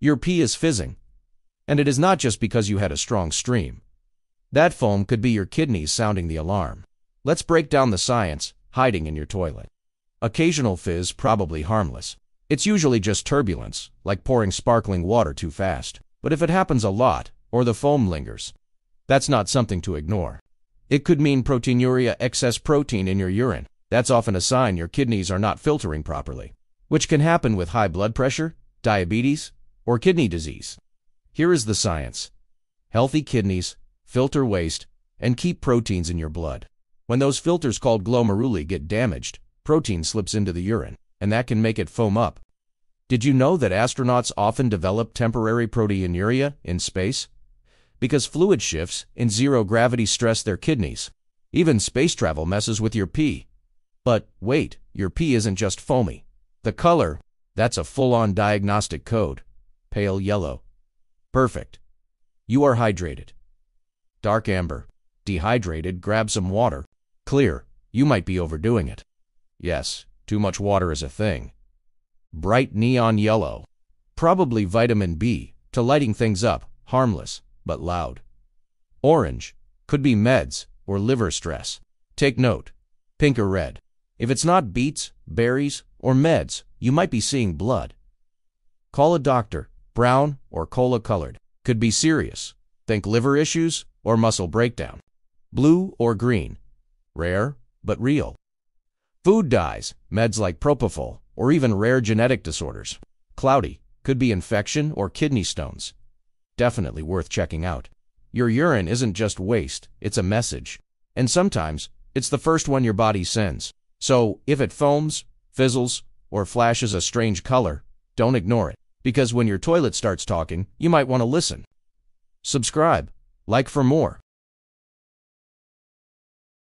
Your pee is fizzing. And it is not just because you had a strong stream. That foam could be your kidneys sounding the alarm. Let's break down the science hiding in your toilet. Occasional fizz probably harmless. It's usually just turbulence, like pouring sparkling water too fast. But if it happens a lot, or the foam lingers, that's not something to ignore. It could mean proteinuria, excess protein in your urine. That's often a sign your kidneys are not filtering properly, which can happen with high blood pressure, diabetes, or kidney disease. Here is the science. Healthy kidneys filter waste and keep proteins in your blood. When those filters called glomeruli get damaged, protein slips into the urine, and that can make it foam up. Did you know that astronauts often develop temporary proteinuria in space? Because fluid shifts in zero gravity stress their kidneys. Even space travel messes with your pee. But wait, your pee isn't just foamy. The color, that's a full-on diagnostic code. Pale yellow. Perfect. You are hydrated. Dark amber. Dehydrated, grab some water. Clear. You might be overdoing it. Yes, too much water is a thing. Bright neon yellow. Probably vitamin B, to lighting things up, harmless, but loud. Orange. Could be meds or liver stress. Take note. Pink or red. If it's not beets, berries, or meds, you might be seeing blood. Call a doctor. Brown or cola-colored. Could be serious. Think liver issues or muscle breakdown. Blue or green. Rare, but real. Food dyes, meds like propofol, or even rare genetic disorders. Cloudy, could be infection or kidney stones. Definitely worth checking out. Your urine isn't just waste, it's a message. And sometimes, it's the first one your body sends. So, if it foams, fizzles, or flashes a strange color, don't ignore it. Because when your toilet starts talking, you might want to listen. Subscribe. Like for more.